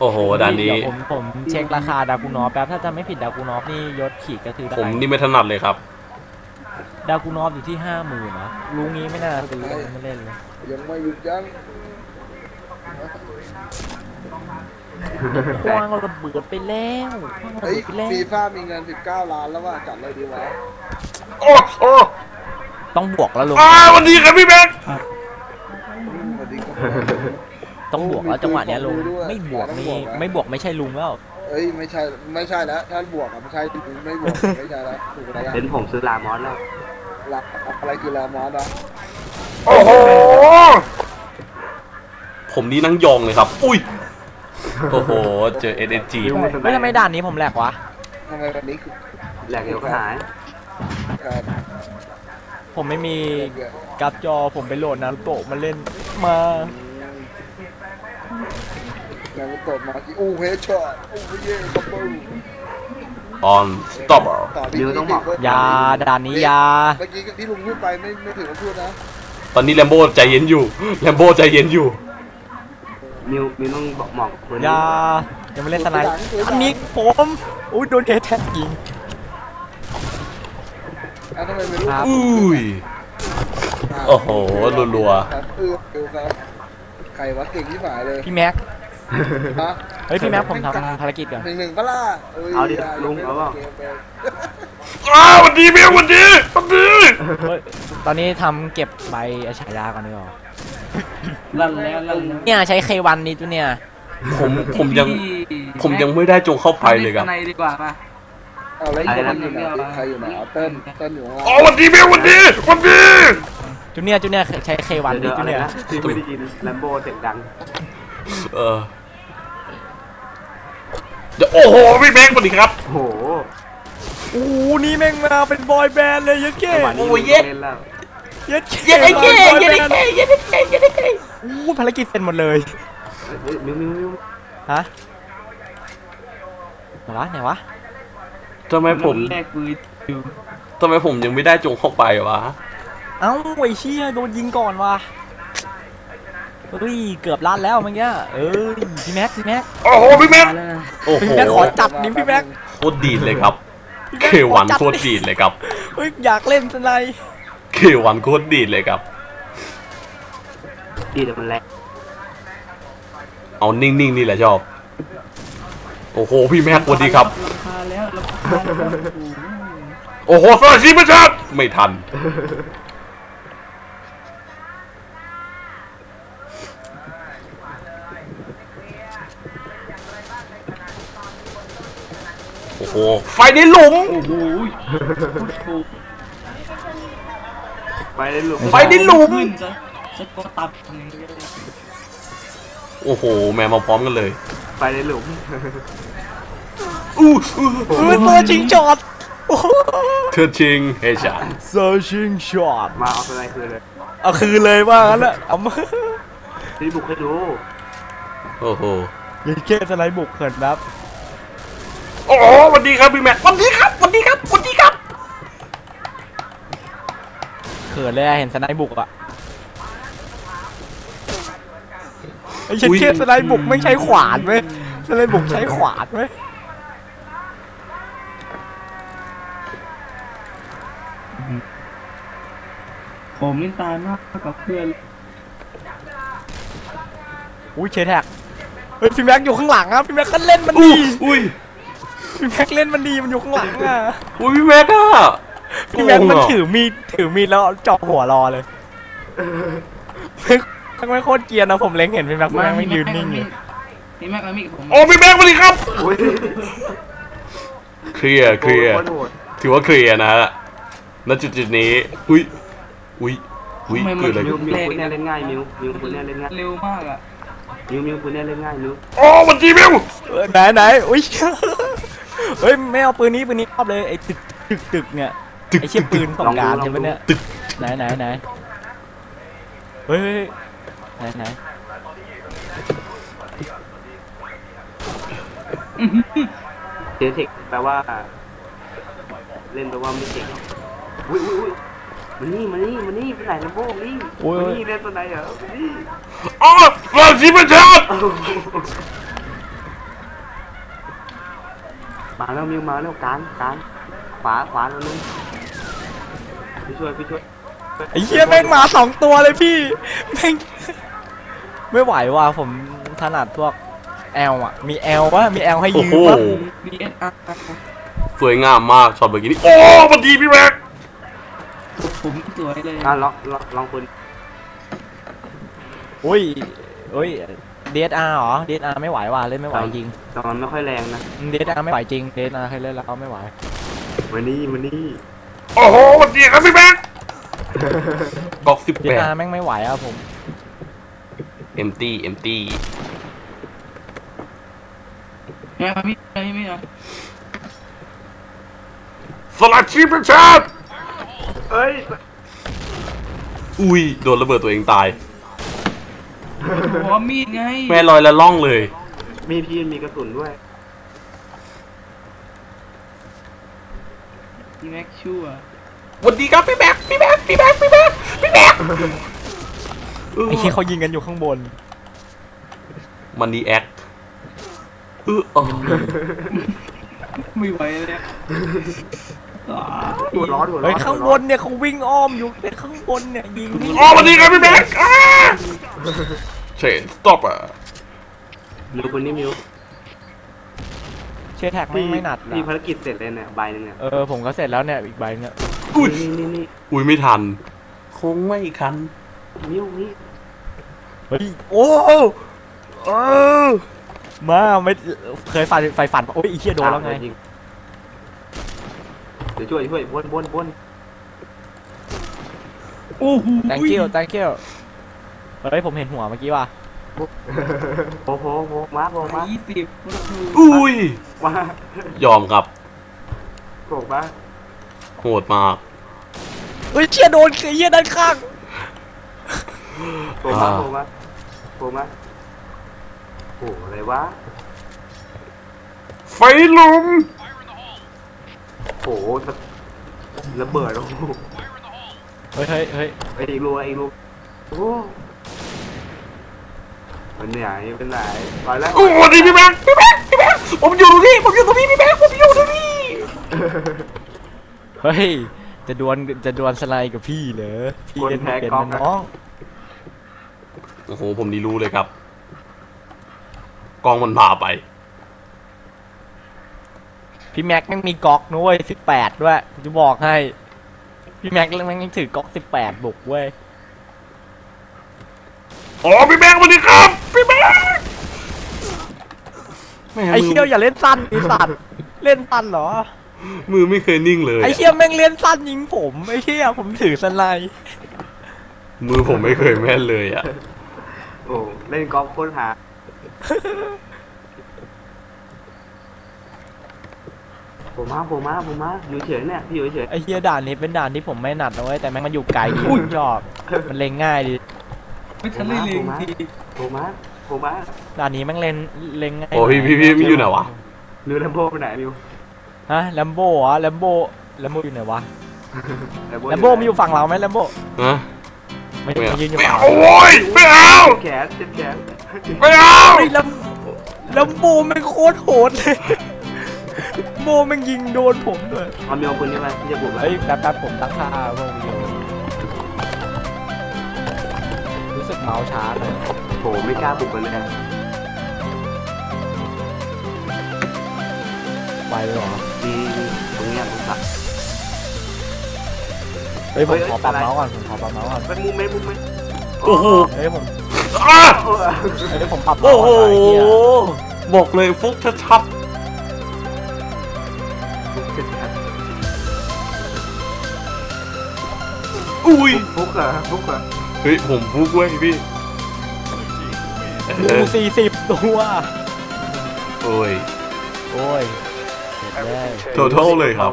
โอ้โหด่านนี้ เดี๋ยวผมผมเช็คราคาดากูนอฟแป๊บถ้าจะไม่ผิดดากูนอฟนี่ยศขีดก็คือได้ผมนี่ไม่ถนัดเลยครับ ดากูนอฟอยู่ที่ห้าหมื่นนะลุงนี้ไม่น่าซื้อไม่เล่นเลยยังไม่หยุดยั้งคว้างระเบิดไปแล้วคว้างระเฮ้ยเบิดไปแล้วฟีฟ่ามีเงิน 19 ล้านแล้วว่าจัดเลยดีวะโอ้โอ้ต้องบวกแล้วลุงอ้าวสวัสดีครับพี่แม็กอืมสวัสดีครับ ต้องบวกแล้วจังหวะเนี้ยลุงไม่บวกนี่ไม่บวกไม่ใช่ลุงแล้วเอ้ยไม่ใช่ไม่ใช่แล้วถ้าบวกอะไม่ใช่ไม่บวกไม่ใช่แล้วถูกแล้วเป็นผมซื้อลามอสแล้วละอะไรคือลามอสอะโอ้โหผมนี่นั่งยองเลยครับ อุ้ยโอ้โหเจอ SSG ไม่ทำไมด่านนี้ผมแหลกวะทำไมวันนี้คือแหลกเดียวก็หายการผมไม่มีการ์ดจอผมไปโหลดนารูโตะมาเล่นมา งานมันตดมาที่อู้เฮดช็อตอู้เย่คัพเปิล on stopper ต่อที่เดี๋ยวต้องบอกยาด่านนี้ยา เมื่อกี้ที่ลุงพูดไปไม่ไม่ถือว่าพูดนะ ตอนนี้แลมโบใจเย็นอยู่แลมโบใจเย็นอยู่มิวมิวต้องบอกหมอกคนยายังไม่เล่นสไนด์อันนี้ผมอุ้ยโดนเคแท็กยิงอะทำไมไม่รู้ครับอุ้ยโอ้โหรัวครับเออดูครับใครวะเก่งที่หมายเลยพี่แม็ก ฮะเฮ้ยพี่แม็กผมทำภารกิจก่อนหนึ่งหนึ่งปะล่ะยเอาดิย่ลุงเอาเปล่ากมไปอ้าวสวัสดีเบลสวัสดีสวัสดีเฮ้ยตอนนี้ทำเก็บใบฉายาก่อนดีกว่าลั่นแล้วลั่นแล้วเนี่ยใช้เควันนี้ตัวเนี่ยผมผมยังผมยังไม่ได้จงเข้าไปเลยครับในดีกว่ามาเอาแล้วอีกคนอยู่ไหนใครอยู่ไหนเอาเติ้ลเติ้ลอยู่ข้างอ๋อล่างสวัสดีเบลสวัสดีสวัสดีจูเนียร์จูเนียร์ใช้เควันเดี๋นี้ยวจูอะไรเนียร์นะที่ไม่ได้ยินแลมโบเสียงดัง เออเดี๋ยวโอ้โหพี่แม็กสวัสดีครับ โอ้โหโอ้โหนี่แม่งมาเป็นบอยแบนด์เลยยัดเก้จังหวะนี้โอ้ยเย็ด เล่นแล้วยัดเก้เย็นไอ้เก้บอยเย็นแบไอ้นด์เก้เย็นไอ้เก้เย็นไอ้เก้โอ้โหภารกิจเสร็จหมดเลยเฮ้ยมิวมิวมิวฮะไหนวะไหนวะ ทำไมผมแรกปืนอยู่ทำไมผมยังไม่ได้จงเข้าไปวะ เอ้าไอ้เชี่ยโดนยิงก่อนว่ะ เฮ้ยเกือบล้านแล้วเมื่อกี้เอ้ยพี่แม็กพี่แม็กโอ้โหพี่แม็กมาแล้วนะโอ้โหพี่แม็กขอจับดิพี่แม็กโคตรดีดเลยครับเควันโคตรดีดเลยครับเฮ้ยอยากเล่นสไนด์เควันโคตรดีดเลยครับ ดีแต่มันแรงเอานิ่งๆนี่แหละชอบ โอ้โหพี่แม็กสวัสดีครับราคาแล้วราคาแล้วโอ้โหโอ้โหสวัสดีประชาชนไม่ทัน โอ้โห ไฟในหลุม โอ้โหโอ้โหไปเลยลูกไฟในหลุม ขึ้นจะจะก็ตับไงโอ้โห แม่มาพร้อมกันเลย ไปเลยหลุมอู้อู้เฮ้ยตัวจริงจอดโอ้โหเธอจริงเฮชาเซอร์ชิงช็อตมาเอาอะไรคืนเลย เอาคืนเลยว่างั้นแหละเอามาที่บุกให้ดู โอ้โหยัดเก้สไนด์บุกเขินครับ โอ้โหสวัสดีครับพี่แม็กสวัสดีครับสวัสดีครับสวัสดีครับเขินเลยอะเห็นสไนด์บุกอะไอ้ยัดเก้สไนด์บุกไม่ใช้ขวานเว้ยสไนด์บุกใช้ขวานเว้ยผมนี่ตายมากกับเพื่อนอุ้ยเชแท็กเฮ้ยพี่แม็กอยู่ข้างหลังอะพี่แม็กก็เล่นมันอุ้ดียอุ้ย พี่แม็กเล่นมันดีมันอยู่ข้างหลังอะอุ้ยพี่แม็กอะพี่แม็กมันโโหถือมีดถือมีดแล้วจ่อหัวรอเลยทั้งไม่โคตรเกรียร์นะผมเล็งเห็นพี่แม็กพี่แม็กไม่ยืนนิ่งอยู่พี่แม็กมามิผมโอ้พี่แม็กสวัสดีครับอุ้ยเคลียร์เคลียร์โคตรโหดถือว่าเคลียร์นะฮะณจุดจุดๆนี้ อุ้ยอุ้ยอุ้ยเกิดอะไรมิขึ้วนมิวคุณเนี่ยเล่นง่ายมิวมิวคุณเนี่ยเล่นง่ายเร็วมากอะมิวมิวคุณเนี่ยเล่นง่ายมิวโอ้วันดีมิวเออไหนไหนอุ้ย เฮ้ยไม่เอาปืนนี้ปืนนี้ชอบเลยไอ้ตึกตึกตึกเนี่ยไอ้เชี่ยปืนของกรารใช่ไหมเนี่ยตึกไหนไหนไหนเฮ้ยเฮ้ยไหนไหนเทเทคแปลว่า เล่นแปลว่าไม่เก่งหรอกอุ้ยอุ้ยอุ้ยมันนี่มันนี่มันนี่ไปไหนนะโบ้นี่มันนี่เล่นตัวไหนเหรอมันนี่อ๋อสวัสดีประชาชนโอ้โห มาแล้วมิวมาแล้วกลางกลางขวาขวาแล้วนึงพี่ช่วยพี่ช่วยไอ้เหี้ยแม่งมาสองตัวเลยพี่แม่งไม่ไหวว่ะผมถนัดพวกแอลอะ มีแอลวะมีแอลให้โอ้ยืมโหวะมีเอสอาร์สวยงามมากช็อตเมื่อกี้นี่โอ้สวัสดีพี่แม็กผมสวยเลยอะลองลองลองคนอุ้ยอุ้ย DSR เหรอ DSR ไม่ไหวว่ะเล่นไม่ไหวจริงตอนไม่ค่อยแรงนะ DSR ไม่ไหวจริง DSR ใครเล่นแล้วไม่ไหวมานี่มานี่โอ้โหสวัสดีครับพี่แม็กกอกสิบแปด DSR แม่งไม่ไหวอะผมเอ็มตี้เอ็มตี้แม่มามีมามีมาสลัดชีพเป็นชาติเอ้ย อุ้ย โดนระเบิดตัวเองตาย ผมว่ามีดไงแม่ลอยละล่องเลย มีพี่มีกระสุนด้วยพี่แม็กชั่วสวัสดีครับพี่แม็กพี่แม็กพี่แม็กพี่แม็กพี่แม็กเออไอ้ที่เขายิงกันอยู่ข้างบน มันดีแอคเอออ๋อไม่ไหวเลยอะอ้าว หัวร้อนหัวร้อนเฮ้ยข้างบนเนี่ยเขาวิ่งอ้อมอยู่แต่ข้างบนเนี่ยยิงไม่อ๋อสวัสดีครับพี่แม็กอ่าเชนสต็อปอะมิวคนนี้มิวเชยร์แท็กไม่งไม่หนัดมีอะภารกิจเสร็จเลยเนี่ยใบหนึงเนี่ยเออผมก็เสร็จแล้วเนี่ยอีกใบเนี่ยอุ้ยนี่นี่นี่อุ้ยไม่ทัน คงไม่คันมิวนี่เฮ้ยโอ้เออมาไม่เคยฝันไฟฝันปะโอ้ยไอีเหี้ยโดนแล้วไงยิ เดี๋ยวช่วยช่วยบนบนบนโอ้โห thank you thank you เฮ้ยผมเห็นหัวเมื่อกี้ว่ะโอ้โหโอ้โหมาโผล่มายี่สิบโอ้โหอุ้ย มายอมครับโผล่มาโหดมาก เฮ้ยเชี่ยโดนไอ้เหี้ยด้านข้างโผล่มาอ่าโผล่มาโผล่มาโอ้อะไรวะ ไฟลุม โอ้โหสะระเบิดโอ้โหเฮ้ยเฮ้ยเฮ้ยไอ้อีกรูไอ้อีกรูโอ้โหมันไหนเป็นไหนไปแล้วโอ้สวัสดีพี่แม็กพี่แม็กพี่แม็กผมอยู่ตรงนี้ผมอยู่ตรงนี้พี่แม็กผมอยู่ตรงนี้เฮ้ยจะดวลจะดวลสไลด์กับพี่เหรอพี่เล่นไม่เป็นนะน้องโอ้โหผมนี่รู้เลยครับ กองมันพาไป พี่แม็กแม่งมีก๊อกนะเว้ยสิบแปดด้วยผมจะบอกให้ พี่แม็กแม่งถือก๊อกสิบแปดบุกเว้ยอ๋อพี่แม็กสวัสดีครับพี่แม็กแม่ไอ้เชี่ยวอย่าเล่นสั้นไอ้สัตว์เล่นสั้นเหรอ มือไม่เคยนิ่งเลย ไอ้เชี่ยแม่งเล่นสั้นยิงผมไอ้เชี่ยผมถือสไลด์มือผมไม่เคยแม่นเลยอะ โอ้เล่นกอล์ฟโคตรหา ผมมาผมมาผมมาอยู่เฉยเนี่ยพี่อยู่เฉยไอ้เชี่ยด่านนี้เป็นด่านที่ผมไม่หนัดนะเว้ยแต่แม่งมันอยู่ไกลดีผมชอบมันเล็งง่ายดีไม่ทันได้เล็งทีผมมาผมมาด่านนี้แม่งเล็งเล็งง่ายโอ้พี่พี่พี่มันอยู่ไหนวะนิวแลมโบไปไหนมิวฮะแลมโบ้เหรอแลมโบ้แลมโบ้อยู่ไหนวะแลมโบ้มันอยู่ฝั่งเราไหมแลมโบ้ฮะไม่ไม่เอาไม่ยืนอยู่ไม่ฝั่งเอาเราโว้ยไม่เอาเจ็บแขนเจ็บแขนไม่เอาเฮ้ยแลมแลมโบ้แม่งโคตรโหดเลย โบแม่งยิงโดนผมด้วยเอามิวคนนี้มาที่จะบุกแล้วเฮ้ยแป๊บแป๊บผมตั้งค่าพวกวิดีโอรู้สึกเมาส์ช้าเลยโหไม่กล้าบุกกันเลยอะไปเลยเหรออืมตรงเนี้ยผมสับเฮ้ยผมเฮ้ยขอปรับอะไรเมาส์ก่อนผมขอปรับเมาส์ก่อนไปมุมไหมมุมไหมโอ้โหเฮ้ยผมอะโอ้โหเฮ้ยผมปรับโอ้เมาส์โหก่อนไอ้เหี้ยบอกเลยฟุกชัดๆ อุ้ยฟุกเหรอฟุกเหรอเฮ้ยผมฟุกเว้ยพี่ดูสี่สิบตัวโอ้ยโอ้ยโทษเลยครับ